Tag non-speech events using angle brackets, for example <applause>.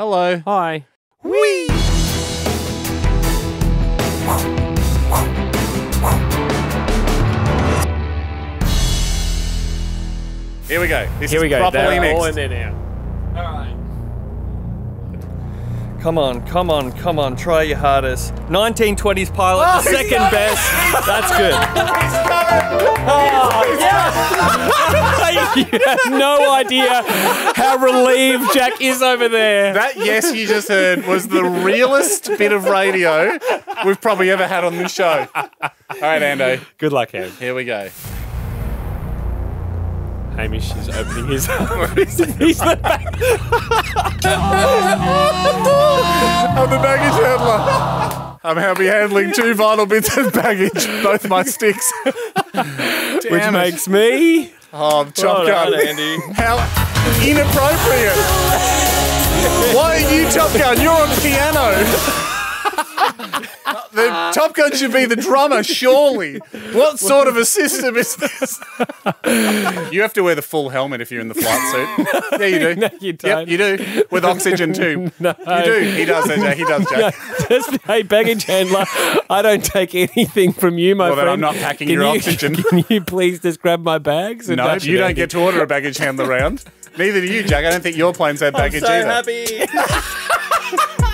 Hello. Hi. Whee! Here we go. This Here is we go. They're all in there now. Come on, come on, come on, try your hardest. 1920s pilot, Oh, the second it. best. That's good. <laughs> you <laughs> have no idea how relieved Jack is over there. That yes you just heard was the realest bit of radio we've probably ever had on this show. All right, Ando. Good luck, Ham. Here we go. Hamish is opening his. <laughs> <laughs> he's the back. I'm the baggage handler. I'm happy handling two vital bits of baggage, both my sticks. Which it. makes me. Oh, Top Well Gun. done, Andy. How inappropriate. Why are you Top Gun? You're on piano. The Top Gun should be the drummer, surely. What sort of a system is this? You have to wear the full helmet if you're in the flight suit. Yeah, you do. No, you don't. Yep, you do. With oxygen too. <laughs> No. You do. He does, Jack. He does, Jack. Just, hey, baggage handler, I don't take anything from you, my Well, then friend. I'm not packing Can your you, oxygen. <laughs> Can you please just grab my bags? And No, dash you don't get to order a baggage handler round. Neither do you, Jack. I don't think your plane's had I'm baggage so either. happy. <laughs>